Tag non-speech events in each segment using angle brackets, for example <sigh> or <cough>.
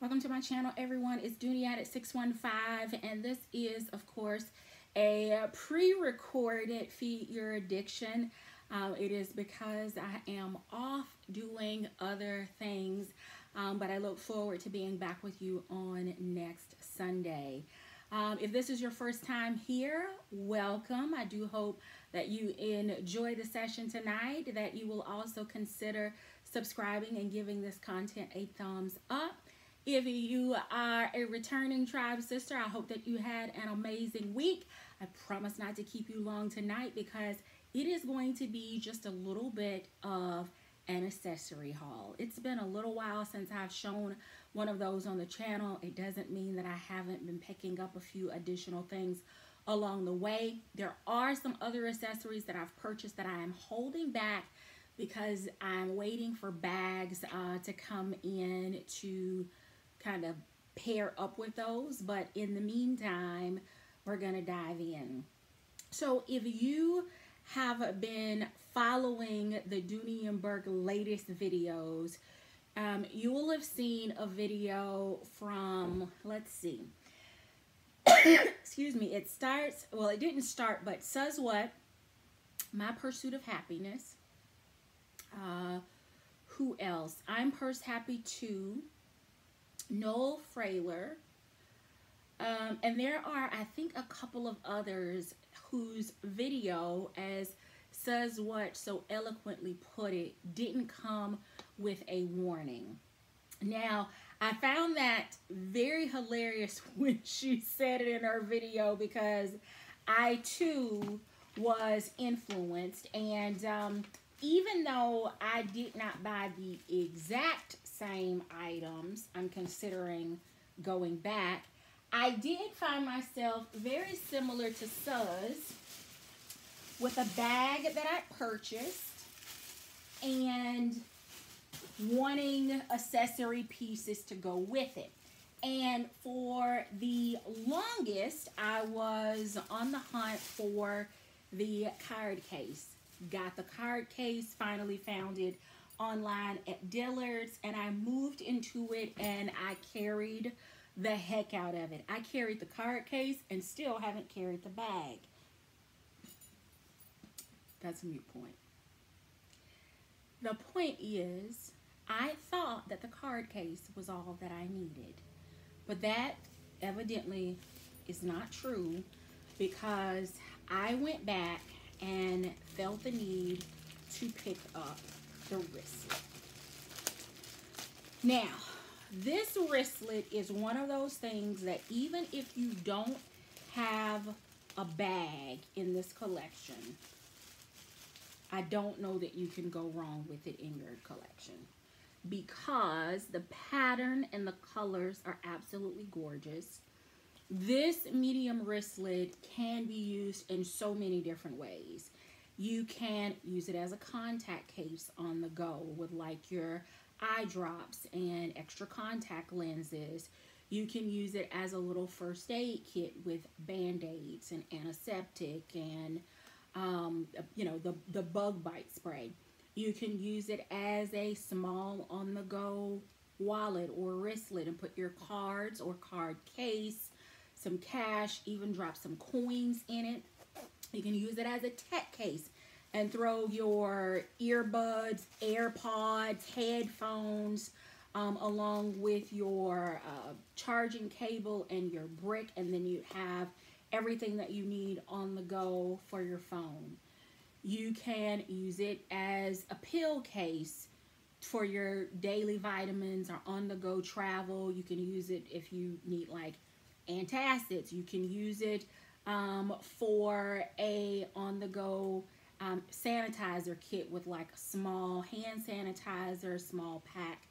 Welcome to my channel, everyone. It's Dooney Addict 615, and this is, of course, a pre-recorded Feed Your Addiction. Um, it is because I am off doing other things, um, but I look forward to being back with you on next Sunday. Um, if this is your first time here, welcome. I do hope that you enjoy the session tonight, that you will also consider subscribing and giving this content a thumbs up. If you are a returning tribe sister, I hope that you had an amazing week. I promise not to keep you long tonight because it is going to be just a little bit of an accessory haul. It's been a little while since I've shown one of those on the channel. It doesn't mean that I haven't been picking up a few additional things along the way. There are some other accessories that I've purchased that I am holding back because I'm waiting for bags uh, to come in to kind of pair up with those. But in the meantime, we're going to dive in. So if you have been following the Dooney latest videos, um, you will have seen a video from, let's see, <coughs> excuse me, it starts, well, it didn't start, but says what? My Pursuit of Happiness. Uh, who else? I'm Purse Happy too. Noel Frailer. Um, and there are, I think, a couple of others whose video, as says what so eloquently put it, didn't come with a warning. Now, I found that very hilarious <laughs> when she said it in her video because I too was influenced. And um, even though I did not buy the exact same items. I'm considering going back. I did find myself very similar to Suz with a bag that I purchased and wanting accessory pieces to go with it. And for the longest, I was on the hunt for the card case. Got the card case, finally found it online at Dillard's and I moved into it and I carried the heck out of it. I carried the card case and still haven't carried the bag. That's a mute point. The point is, I thought that the card case was all that I needed. But that evidently is not true because I went back and felt the need to pick up the wristlet. Now, this wristlet is one of those things that even if you don't have a bag in this collection, I don't know that you can go wrong with it in your collection because the pattern and the colors are absolutely gorgeous. This medium wristlet can be used in so many different ways. You can use it as a contact case on the go with like your eye drops and extra contact lenses. You can use it as a little first aid kit with band-aids and antiseptic and um, you know the, the bug bite spray. You can use it as a small on-the-go wallet or wristlet and put your cards or card case, some cash, even drop some coins in it. You can use it as a tech case and throw your earbuds, AirPods, headphones, um, along with your uh, charging cable and your brick, and then you have everything that you need on the go for your phone. You can use it as a pill case for your daily vitamins or on the go travel. You can use it if you need like antacids. You can use it um, for a on the go um, sanitizer kit with like small hand sanitizer, small pack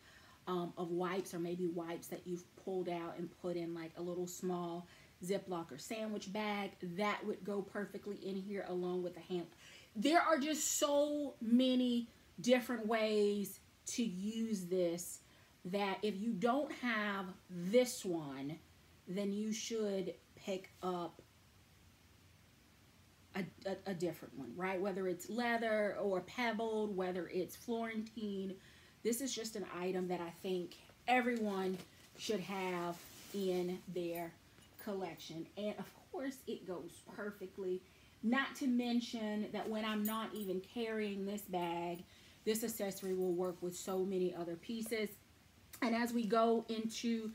um, of wipes or maybe wipes that you've pulled out and put in like a little small Ziploc or sandwich bag. That would go perfectly in here along with the hand. There are just so many different ways to use this that if you don't have this one, then you should pick up a, a, a, different one, right? Whether it's leather or pebbled, whether it's Florentine, this is just an item that I think everyone should have in their collection. And of course, it goes perfectly. Not to mention that when I'm not even carrying this bag, this accessory will work with so many other pieces. And as we go into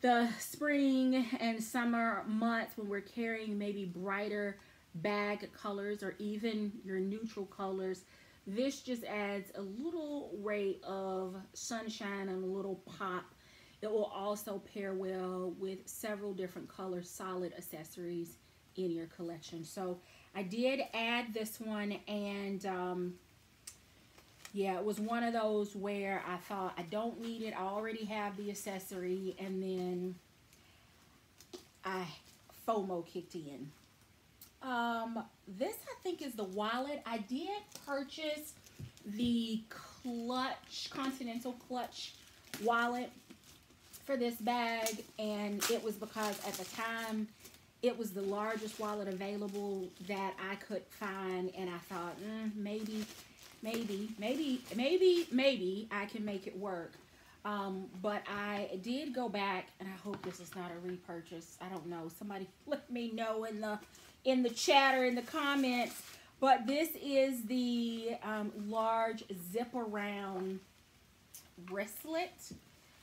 the spring and summer months when we're carrying maybe brighter bag colors or even your neutral colors, this just adds a little ray of sunshine and a little pop. It will also pair well with several different color solid accessories in your collection. So I did add this one and um, yeah, it was one of those where I thought I don't need it. I already have the accessory and then I FOMO kicked in. Um, this I think is the wallet. I did purchase the clutch, Continental clutch wallet for this bag and it was because at the time it was the largest wallet available that I could find and I thought mm, maybe maybe maybe maybe maybe I can make it work. Um, but I did go back and I hope this is not a repurchase. I don't know. Somebody <laughs> let me know in the in the chat or in the comments but this is the um, large zip around wristlet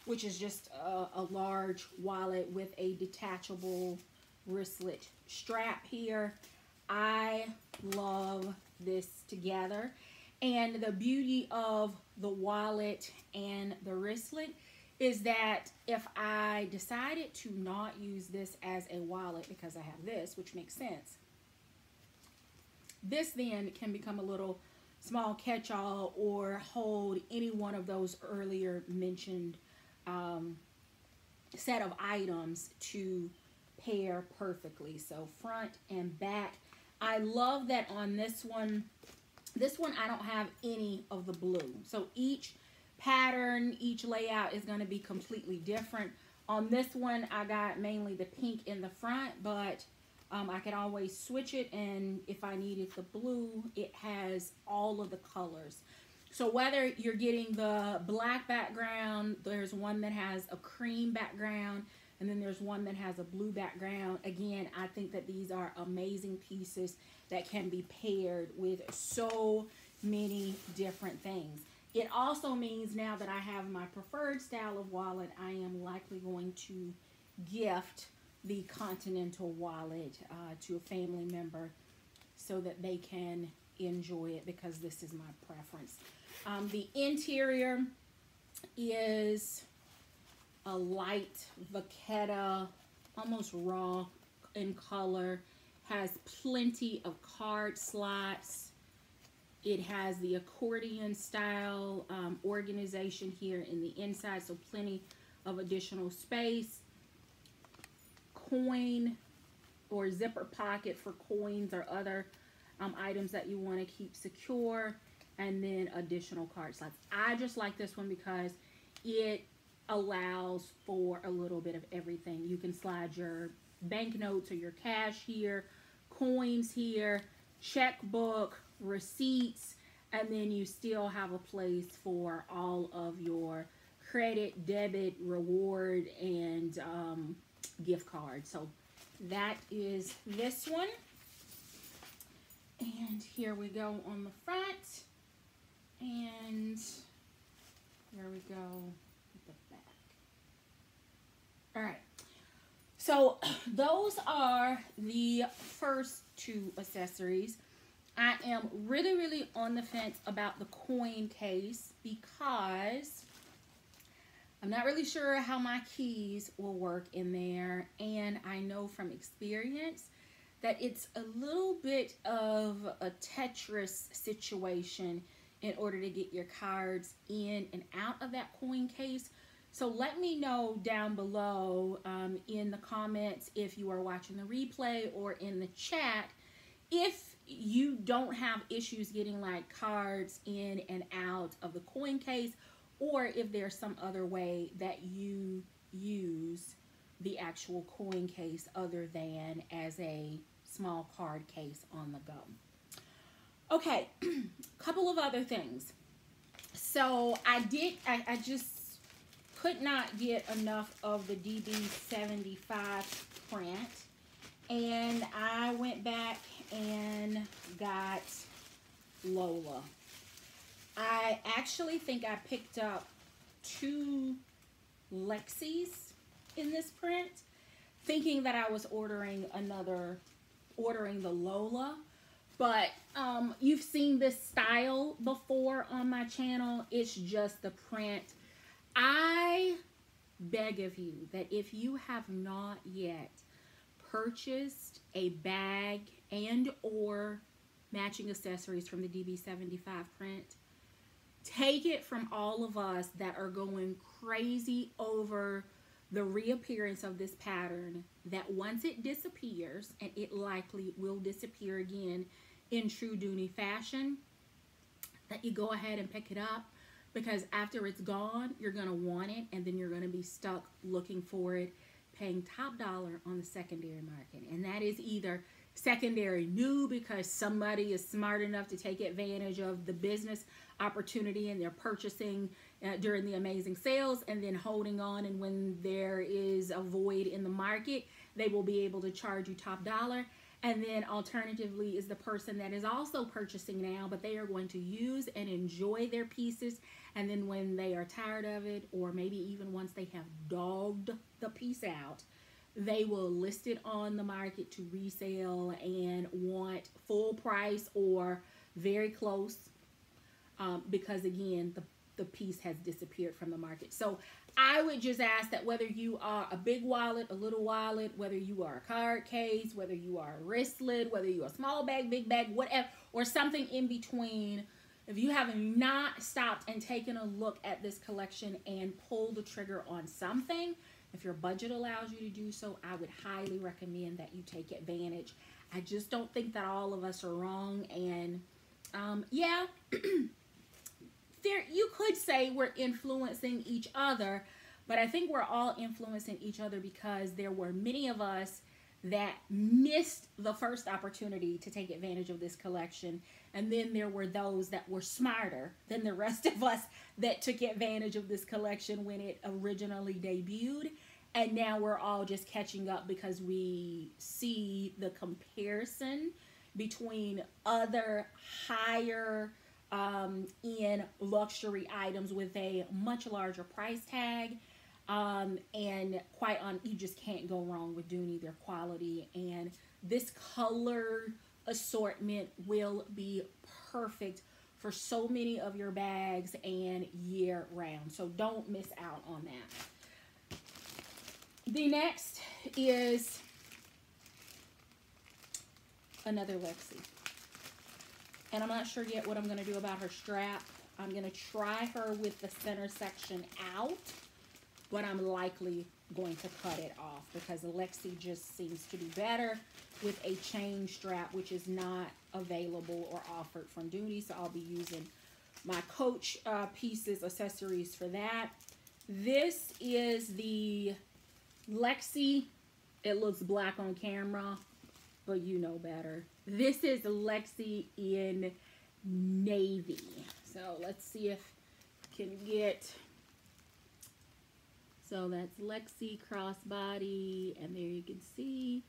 which is just a, a large wallet with a detachable wristlet strap here. I love this together. And the beauty of the wallet and the wristlet is that if I decided to not use this as a wallet because I have this, which makes sense, this then can become a little small catch-all or hold any one of those earlier mentioned um, set of items to pair perfectly. So front and back. I love that on this one, this one I don't have any of the blue. So each pattern, each layout is going to be completely different. On this one, I got mainly the pink in the front, but um, I could always switch it. And if I needed the blue, it has all of the colors. So whether you're getting the black background, there's one that has a cream background, and then there's one that has a blue background. Again, I think that these are amazing pieces that can be paired with so many different things. It also means now that I have my preferred style of wallet, I am likely going to gift the Continental wallet uh, to a family member so that they can enjoy it because this is my preference. Um, the interior is a light vachetta, almost raw in color. Has plenty of card slots. It has the accordion style um, organization here in the inside, so plenty of additional space. Coin or zipper pocket for coins or other um, items that you want to keep secure. And then additional card slots. I just like this one because it allows for a little bit of everything. You can slide your banknotes or your cash here, coins here, checkbook, receipts, and then you still have a place for all of your credit, debit, reward, and um, gift cards. So that is this one. And here we go on the front. And there we go. The rack. All right. So <clears throat> those are the first two accessories. I am really, really on the fence about the coin case because I'm not really sure how my keys will work in there. And I know from experience that it's a little bit of a Tetris situation in order to get your cards in and out of that coin case. So let me know down below um, in the comments if you are watching the replay or in the chat if you don't have issues getting like cards in and out of the coin case or if there's some other way that you use the actual coin case other than as a small card case on the go. Okay, <clears throat> couple of other things. So I did, I, I just could not get enough of the DB75 print. And I went back and got Lola. I actually think I picked up two Lexis in this print, thinking that I was ordering another, ordering the Lola. But um, you've seen this style before on my channel. It's just the print. I beg of you that if you have not yet purchased a bag and or matching accessories from the DB75 print, take it from all of us that are going crazy over the reappearance of this pattern that once it disappears, and it likely will disappear again in true Dooney fashion, that you go ahead and pick it up because after it's gone, you're going to want it and then you're going to be stuck looking for it, paying top dollar on the secondary market. And that is either secondary new because somebody is smart enough to take advantage of the business opportunity and they're purchasing uh, during the amazing sales and then holding on. And when there is a void in the market they will be able to charge you top dollar. And then alternatively is the person that is also purchasing now but they are going to use and enjoy their pieces. And then when they are tired of it or maybe even once they have dogged the piece out they will list it on the market to resale and want full price or very close um, because again the the piece has disappeared from the market. So I would just ask that whether you are a big wallet, a little wallet, whether you are a card case, whether you are a wristlet, whether you're a small bag, big bag, whatever, or something in between, if you have not stopped and taken a look at this collection and pulled the trigger on something, if your budget allows you to do so, I would highly recommend that you take advantage. I just don't think that all of us are wrong. And um, yeah, <clears throat> there you could say we're influencing each other, but I think we're all influencing each other because there were many of us that missed the first opportunity to take advantage of this collection. And then there were those that were smarter than the rest of us that took advantage of this collection when it originally debuted. And now we're all just catching up because we see the comparison between other higher um, in luxury items with a much larger price tag. Um, and quite on, you just can't go wrong with Dooney, their quality. And this color assortment will be perfect for so many of your bags and year round. So don't miss out on that. The next is another Lexi. And I'm not sure yet what I'm going to do about her strap. I'm going to try her with the center section out, but I'm likely going to cut it off because Alexi just seems to be better with a chain strap, which is not available or offered from Dooney. So I'll be using my Coach uh, pieces, accessories for that. This is the Lexi. It looks black on camera but you know better. This is Lexi in navy. So let's see if can get so that's Lexi crossbody and there you can see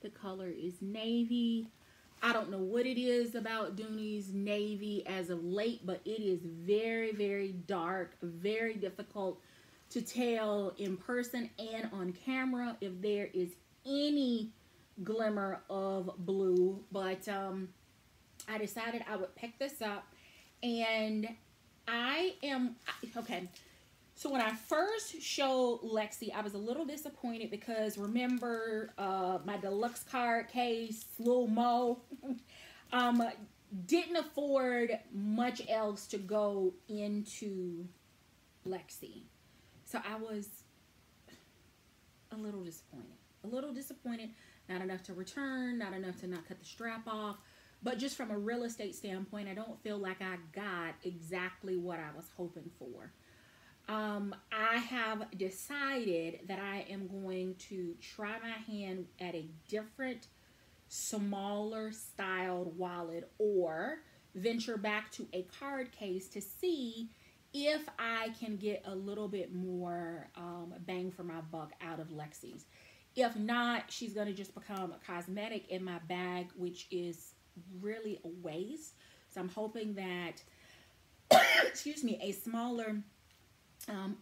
the color is navy. I don't know what it is about Dooney's navy as of late, but it is very, very dark, very difficult to tell in person and on camera if there is any glimmer of blue. But um, I decided I would pick this up. And I am, okay. So when I first showed Lexi, I was a little disappointed because remember uh, my deluxe card case, Lil Mo, <laughs> um, didn't afford much else to go into Lexi. So I was a little disappointed. A little disappointed not enough to return, not enough to not cut the strap off. But just from a real estate standpoint, I don't feel like I got exactly what I was hoping for. Um, I have decided that I am going to try my hand at a different, smaller styled wallet or venture back to a card case to see if I can get a little bit more um, bang for my buck out of Lexi's. If not, she's going to just become a cosmetic in my bag, which is really a waste. So I'm hoping that, <coughs> excuse me, a smaller, um,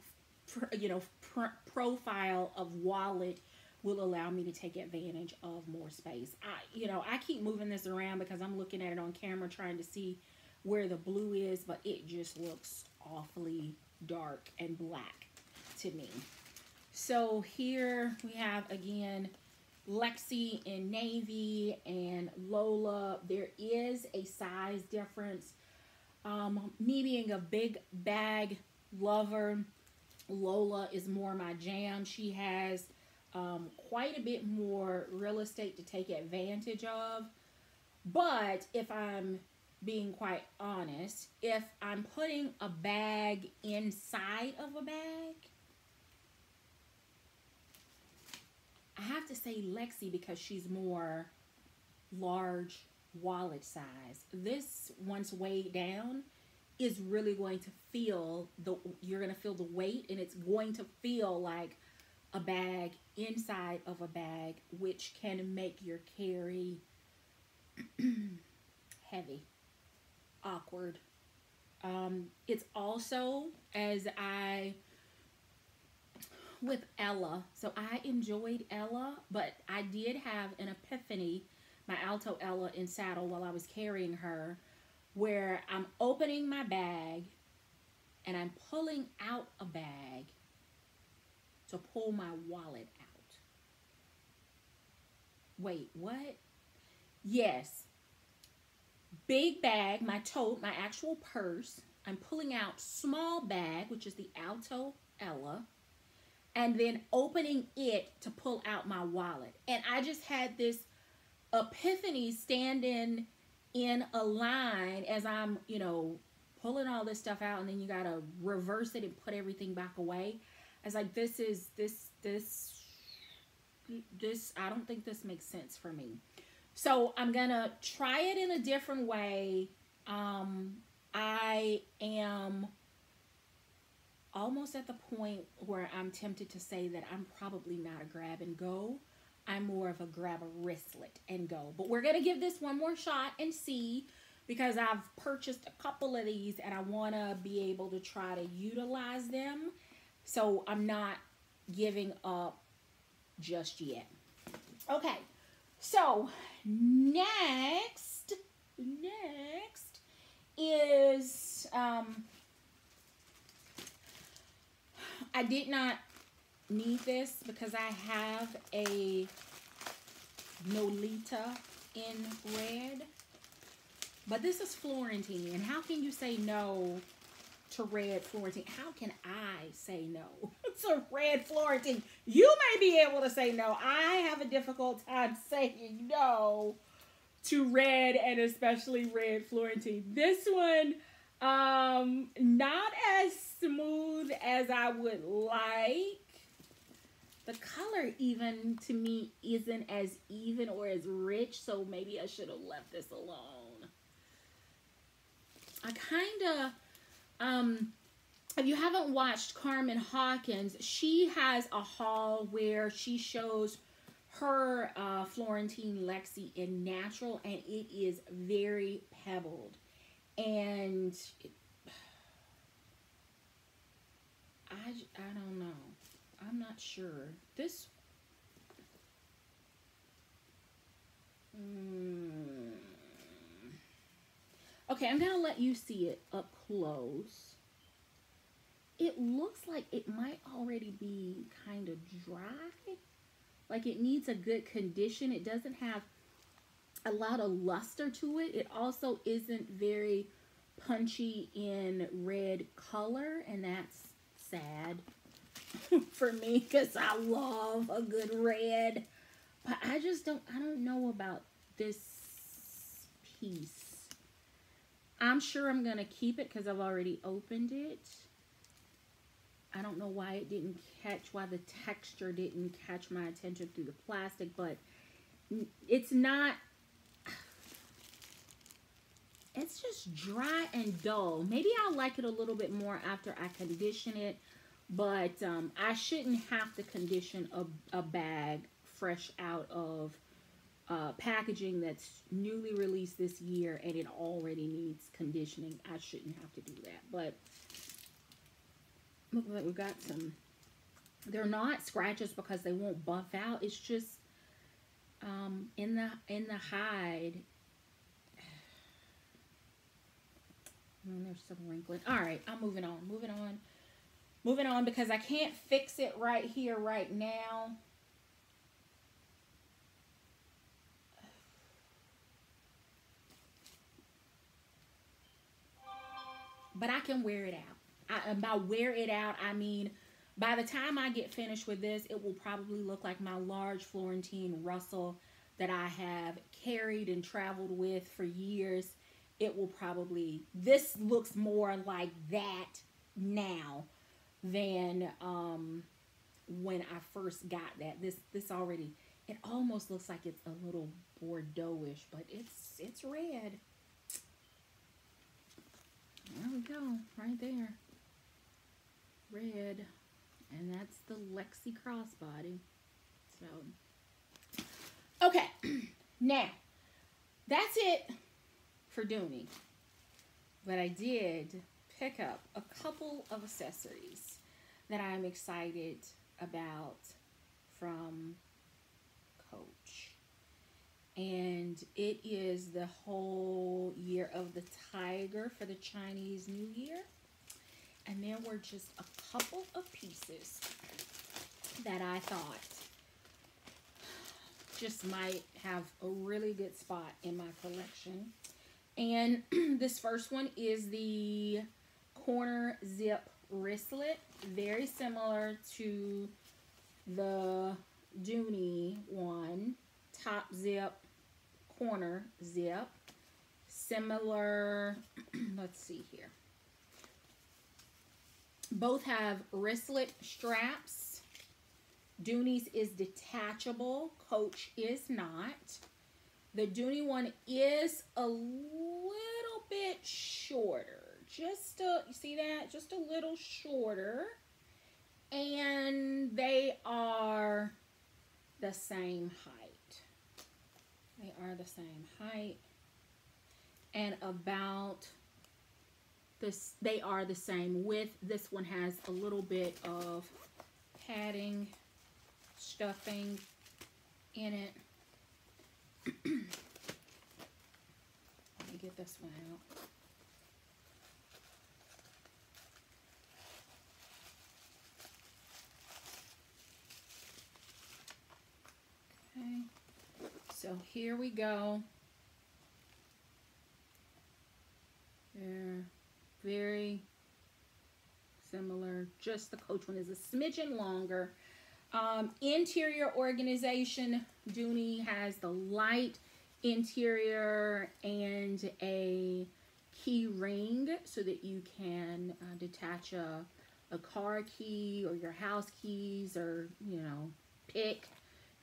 you know, pr profile of wallet will allow me to take advantage of more space. I, you know, I keep moving this around because I'm looking at it on camera trying to see where the blue is, but it just looks awfully dark and black to me. So here we have again Lexi in navy and Lola. There is a size difference. Um, me being a big bag lover, Lola is more my jam. She has um, quite a bit more real estate to take advantage of. But if I'm being quite honest, if I'm putting a bag inside of a bag, I have to say Lexi because she's more large wallet size. This once weighed down is really going to feel the you're going to feel the weight and it's going to feel like a bag inside of a bag which can make your carry <clears throat> heavy awkward. Um, it's also as I with Ella. So I enjoyed Ella, but I did have an epiphany, my Alto Ella in saddle while I was carrying her, where I'm opening my bag and I'm pulling out a bag to pull my wallet out. Wait, what? Yes, big bag, my tote, my actual purse. I'm pulling out small bag, which is the Alto Ella, and then opening it to pull out my wallet. And I just had this epiphany standing in a line as I'm, you know, pulling all this stuff out and then you got to reverse it and put everything back away. I was like, this is, this, this, this, I don't think this makes sense for me. So I'm going to try it in a different way. Um, I am almost at the point where I'm tempted to say that I'm probably not a grab and go. I'm more of a grab a wristlet and go. But we're going to give this one more shot and see because I've purchased a couple of these and I want to be able to try to utilize them. So I'm not giving up just yet. Okay, so next, next is, um, I did not need this because I have a Nolita in red. But this is Florentine. And how can you say no to red Florentine. How can I say no <laughs> to red Florentine? You may be able to say no. I have a difficult time <laughs> saying no to red and especially red Florentine. This one, um, not as smooth as I would like. The color even to me isn't as even or as rich, so maybe I should have left this alone. I kind of um, if you haven't watched Carmen Hawkins, she has a haul where she shows her uh, Florentine Lexi in natural, and it is very pebbled. And it, <sighs> I, I don't know. I'm not sure. This. Mm, Okay, I'm going to let you see it up close. It looks like it might already be kind of dry. Like it needs a good condition. It doesn't have a lot of luster to it. It also isn't very punchy in red color, and that's sad <laughs> for me because I love a good red. But I just don't, I don't know about this piece. I'm sure I'm going to keep it because I've already opened it. I don't know why it didn't catch, why the texture didn't catch my attention through the plastic, but it's not, <sighs> it's just dry and dull. Maybe I'll like it a little bit more after I condition it, but um, I shouldn't have to condition a, a bag fresh out of uh, packaging that's newly released this year and it already needs conditioning. I shouldn't have to do that, but look like we've got some, they're not scratches because they won't buff out. It's just um, in the, in the hide, <sighs> And there's some wrinkling. All right, I'm moving on. Moving on. Moving on because I can't fix it right here, right now. But I can wear it out. I, by wear it out, I mean by the time I get finished with this, it will probably look like my large Florentine Russell that I have carried and traveled with for years it will probably, this looks more like that now than um, when I first got that. This, this already, it almost looks like it's a little Bordeauxish, but it's, it's red. There we go, right there. Red. And that's the Lexi crossbody. So, okay. <clears throat> now, that's it for Dooney. But I did pick up a couple of accessories that I'm excited about from Coach. And it is the whole year of the tiger for the Chinese New Year. And there were just a couple of pieces that I thought just might have a really good spot in my collection. And <clears throat> this first one is the corner zip wristlet. Very similar to the Dooney one. Top zip, corner zip. Similar, <clears throat> let's see here. Both have wristlet straps. Dooney's is detachable. Coach is not. The Dooney one is a little bit shorter. Just a, you see that? Just a little shorter. And they are the same height. They are the same height. And about this, they are the same width. This one has a little bit of padding, stuffing in it. <clears throat> Let me get this one out. Okay, so here we go. They're very similar. Just the Coach one is a smidgen longer. Um, interior organization, Dooney has the light interior and a key ring so that you can uh, detach a, a car key or your house keys or, you know, pick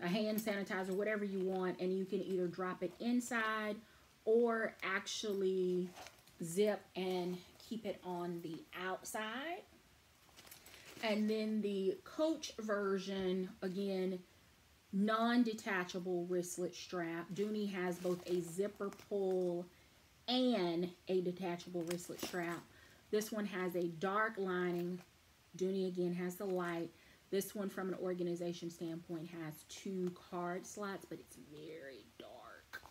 a hand sanitizer, whatever you want, and you can either drop it inside or actually zip and keep it on the outside. And then the Coach version, again, non-detachable wristlet strap. Dooney has both a zipper pull and a detachable wristlet strap. This one has a dark lining. Dooney again has the light. This one from an organization standpoint has two card slots, but it's very dark.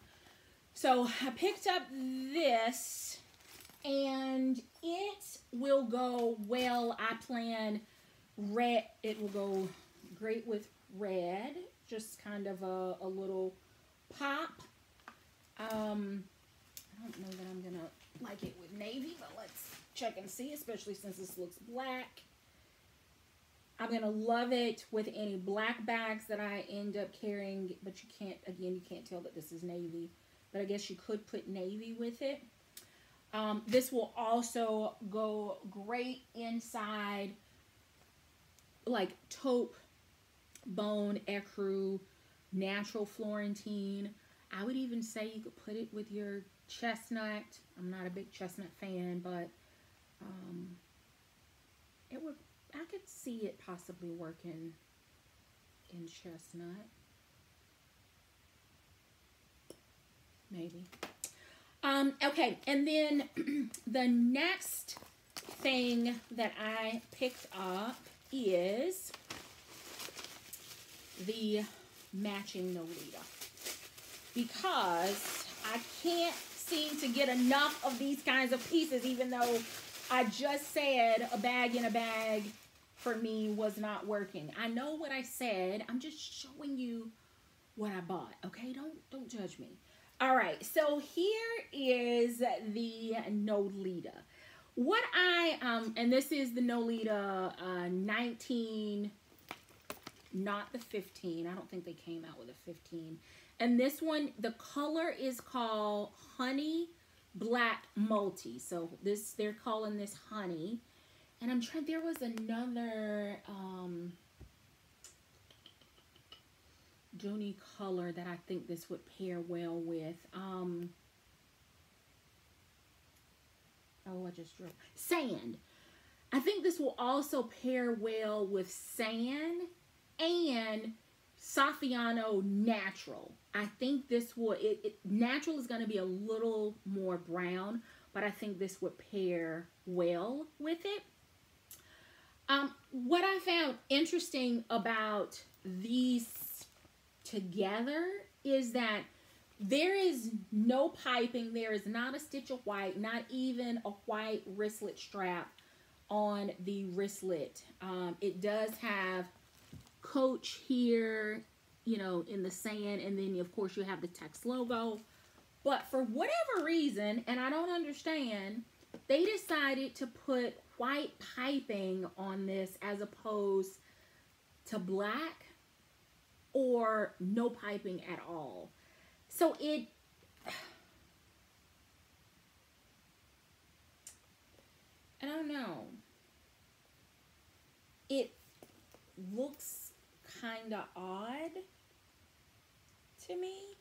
So I picked up this and it will go well. I plan red, it will go great with red. Just kind of a, a little pop. Um, I don't know that I'm going to like it with navy, but let's check and see, especially since this looks black. I'm going to love it with any black bags that I end up carrying, but you can't, again, you can't tell that this is navy, but I guess you could put navy with it. Um, this will also go great inside like taupe, bone, ecru, natural Florentine. I would even say you could put it with your chestnut. I'm not a big chestnut fan, but um, it would. I could see it possibly working in chestnut. Maybe. Um, okay, and then <clears throat> the next thing that I picked up is the matching Nolita. Because I can't seem to get enough of these kinds of pieces, even though I just said a bag in a bag for me was not working. I know what I said. I'm just showing you what I bought. Okay, don't don't judge me. All right, so here is the Nolita. What I um and this is the Nolita uh 19 not the 15. I don't think they came out with a 15. And this one, the color is called Honey Black Multi. So this, they're calling this Honey. And I'm trying, there was another, um, color that I think this would pair well with. Um, oh, I just drew. Sand. I think this will also pair well with sand and Saffiano Natural. I think this will, it, it natural is going to be a little more brown, but I think this would pair well with it. Um, what I found interesting about these together is that there is no piping. There is not a stitch of white, not even a white wristlet strap on the wristlet. Um, it does have coach here, you know, in the sand. And then, of course, you have the text logo. But for whatever reason, and I don't understand, they decided to put white piping on this as opposed to black or no piping at all. So it <sighs> I don't know. It looks kind of odd to me.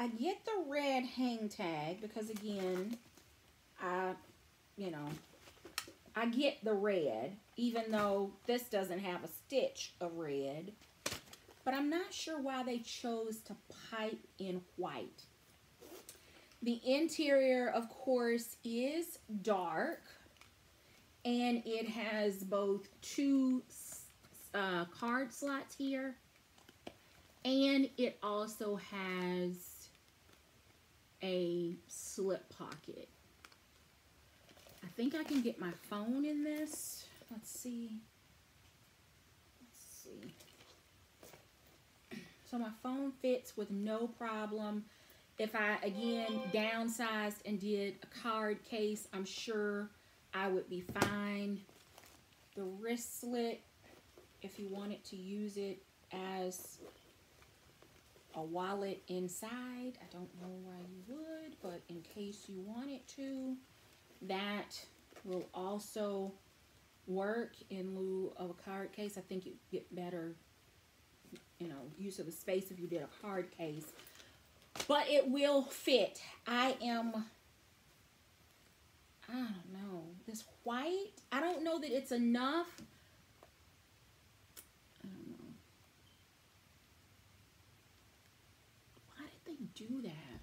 I get the red hang tag because again, I, you know, I get the red, even though this doesn't have a stitch of red. But I'm not sure why they chose to pipe in white. The interior, of course, is dark. And it has both two uh, card slots here. And it also has a slip pocket. I think I can get my phone in this. Let's see. Let's see. <clears throat> So my phone fits with no problem. If I, again, downsized and did a card case, I'm sure I would be fine. The wristlet, if you wanted to use it as a wallet inside, I don't know why you would, but in case you wanted to, that will also work in lieu of a card case. I think you get better, you know, use of the space if you did a card case but it will fit. I am, I don't know, this white, I don't know that it's enough. I don't know. Why did they do that?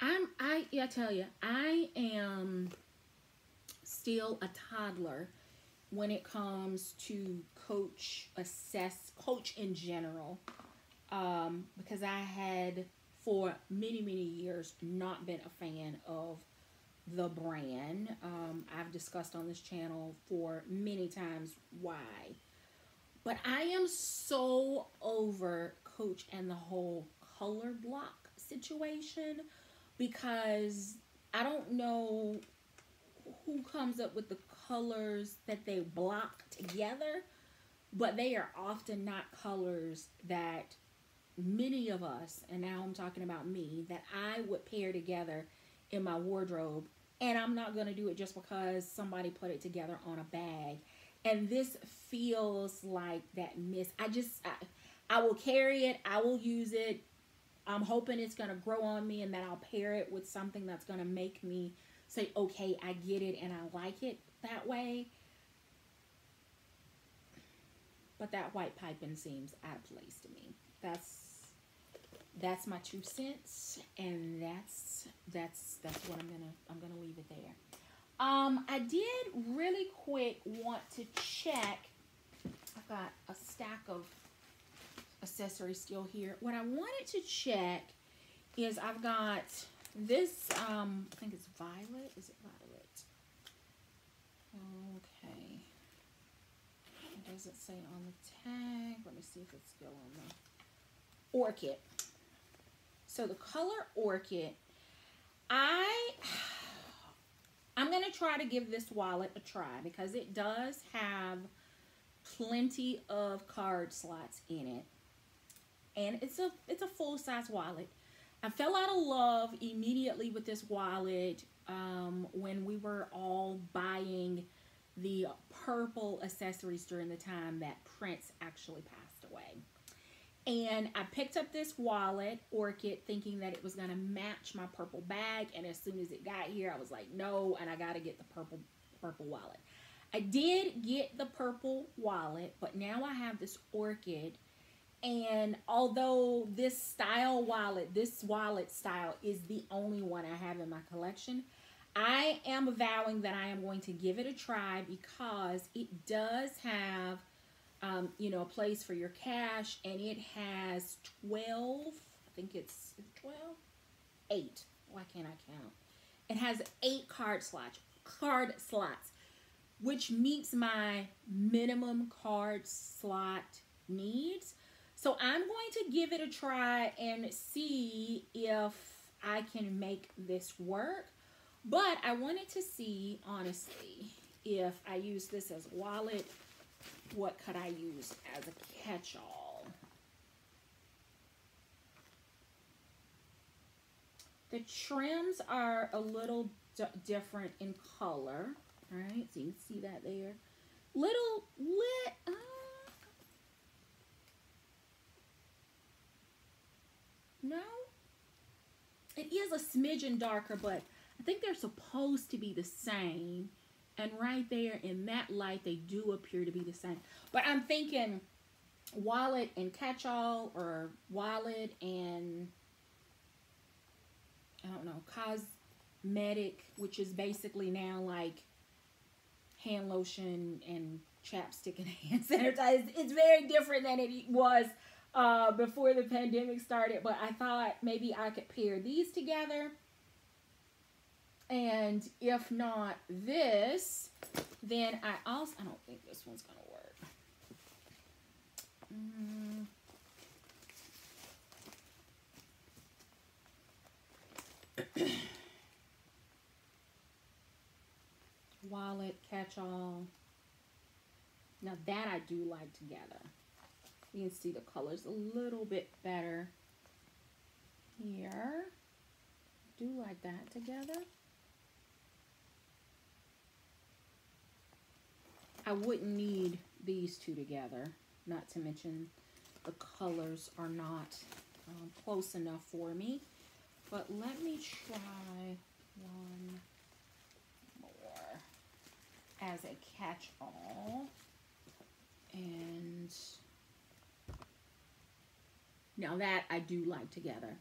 I'm, I, yeah, I tell you, I am still a toddler when it comes to coach assess coach in general um, because I had for many, many years not been a fan of the brand. Um, I've discussed on this channel for many times why. But I am so over Coach and the whole color block situation because I don't know who comes up with the colors that they block together, but they are often not colors that many of us, and now I'm talking about me, that I would pair together in my wardrobe and I'm not going to do it just because somebody put it together on a bag. And this feels like that miss. I just, I, I will carry it. I will use it. I'm hoping it's going to grow on me and that I'll pair it with something that's going to make me say, okay, I get it and I like it that way. But that white piping seems out of place to me. That's that's my two cents and that's that's that's what I'm gonna I'm gonna leave it there. Um, I did really quick want to check. I've got a stack of accessories still here. What I wanted to check is I've got this, um, I think it's violet. Is it violet? Okay. It doesn't say on the tag. Let me see if it's still on the orchid. So the color orchid, I, I'm going to try to give this wallet a try because it does have plenty of card slots in it. And it's a, it's a full-size wallet. I fell out of love immediately with this wallet um, when we were all buying the purple accessories during the time that Prince actually passed away. And I picked up this wallet, Orchid, thinking that it was going to match my purple bag. And as soon as it got here, I was like, no, and I got to get the purple purple wallet. I did get the purple wallet, but now I have this Orchid. And although this style wallet, this wallet style is the only one I have in my collection, I am vowing that I am going to give it a try because it does have – um, you know, a place for your cash, and it has 12, I think it's 12, 8. Why can't I count? It has eight card slots, card slots, which meets my minimum card slot needs. So I'm going to give it a try and see if I can make this work. But I wanted to see, honestly, if I use this as wallet what could I use as a catch-all? The trims are a little different in color. All right, so you can see that there. Little lit. Uh, no, it is a smidgen darker, but I think they're supposed to be the same. And right there in that light, they do appear to be the same. But I'm thinking wallet and catch-all or wallet and I don't know, cosmetic, which is basically now like hand lotion and chapstick and <laughs> hand sanitizer. It's very different than it was uh, before the pandemic started, but I thought maybe I could pair these together and if not this, then I also, I don't think this one's going to work. Mm. <coughs> Wallet, catch-all. Now that I do like together. You can see the colors a little bit better here. Do like that together. I wouldn't need these two together, not to mention the colors are not um, close enough for me. But let me try one more as a catch-all. And now that I do like together.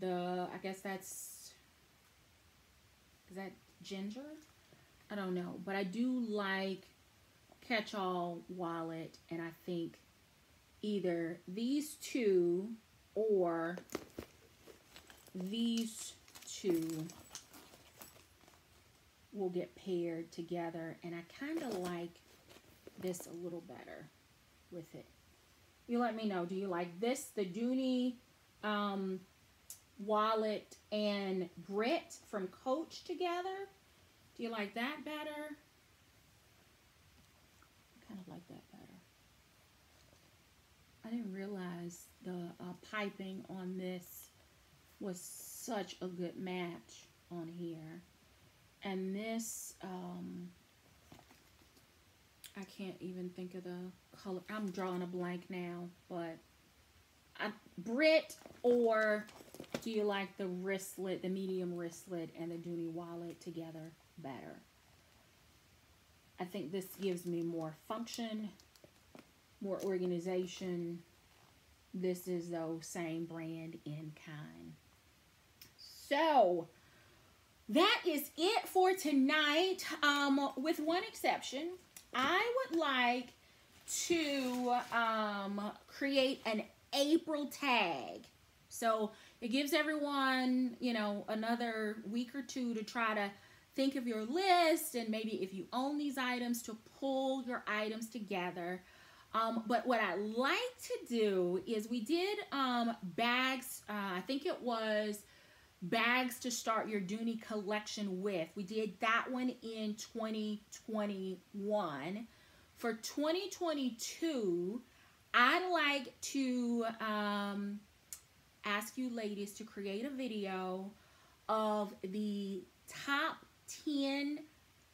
The, I guess that's, is that ginger? I don't know. But I do like catch-all wallet and I think either these two or these two will get paired together and I kind of like this a little better with it. You let me know. Do you like this, the Dooney um, wallet and Brit from Coach together? Do you like that better? kind of like that better. I didn't realize the uh, piping on this was such a good match on here. and this, um, I can't even think of the color. I'm drawing a blank now, but I, Brit or do you like the wristlet, the medium wristlet and the Dooney wallet together better? I think this gives me more function, more organization. This is though same brand in kind. So that is it for tonight. Um, with one exception, I would like to um, create an April tag. So it gives everyone, you know, another week or two to try to think of your list and maybe if you own these items to pull your items together. Um, but what I like to do is we did um, bags, uh, I think it was bags to start your Dooney collection with. We did that one in 2021. For 2022, I'd like to um, ask you ladies to create a video of the top 10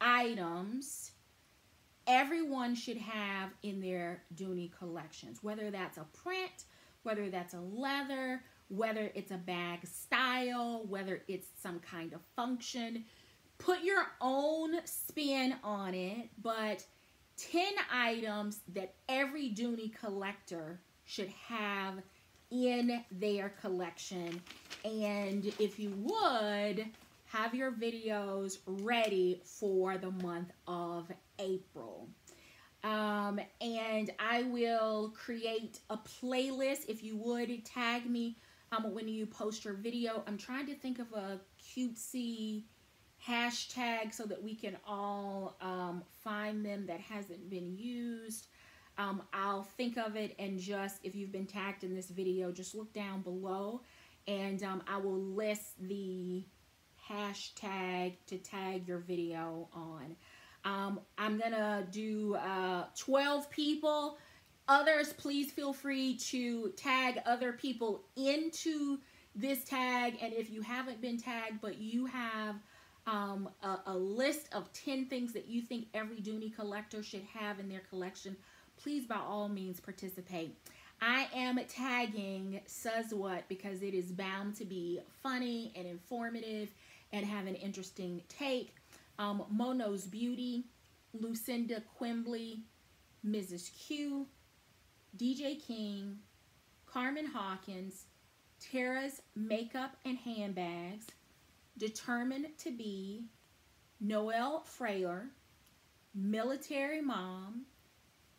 items everyone should have in their Dooney collections, whether that's a print, whether that's a leather, whether it's a bag style, whether it's some kind of function. Put your own spin on it, but 10 items that every Dooney collector should have in their collection. And if you would, have your videos ready for the month of April. Um, and I will create a playlist. If you would tag me um, when you post your video. I'm trying to think of a cutesy hashtag so that we can all um, find them that hasn't been used. Um, I'll think of it and just, if you've been tagged in this video, just look down below and um, I will list the hashtag to tag your video on. Um, I'm going to do uh, 12 people. Others, please feel free to tag other people into this tag. And if you haven't been tagged, but you have um, a, a, list of 10 things that you think every Dooney collector should have in their collection, please by all means participate. I am tagging Says What because it is bound to be funny and informative and have an interesting take. Um, Mono's Beauty, Lucinda Quimbley, Mrs. Q, DJ King, Carmen Hawkins, Tara's Makeup and Handbags, Determined to Be, Noelle Frayer, Military Mom,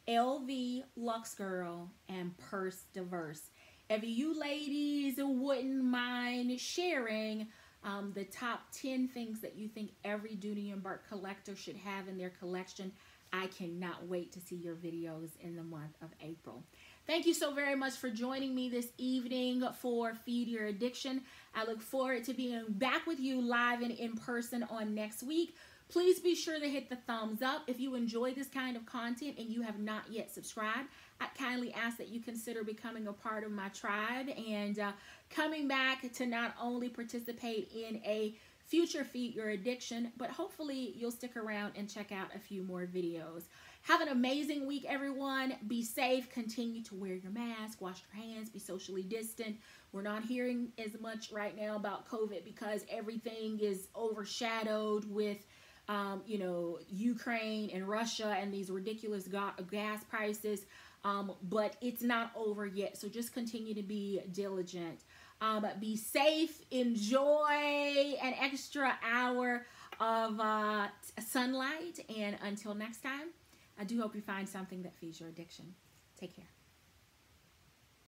LV Lux Girl, and Purse Diverse. If you ladies wouldn't mind sharing um, the top 10 things that you think every Dooney and Bourke collector should have in their collection. I cannot wait to see your videos in the month of April. Thank you so very much for joining me this evening for Feed Your Addiction. I look forward to being back with you live and in person on next week. Please be sure to hit the thumbs up. If you enjoy this kind of content and you have not yet subscribed, I kindly ask that you consider becoming a part of my tribe and uh, coming back to not only participate in a future Feed Your Addiction, but hopefully you'll stick around and check out a few more videos. Have an amazing week, everyone. Be safe. Continue to wear your mask, wash your hands, be socially distant. We're not hearing as much right now about COVID because everything is overshadowed with um, you know, Ukraine and Russia and these ridiculous gas prices. Um, but it's not over yet. So just continue to be diligent. Um, be safe. Enjoy an extra hour of uh, sunlight. And until next time, I do hope you find something that feeds your addiction. Take care.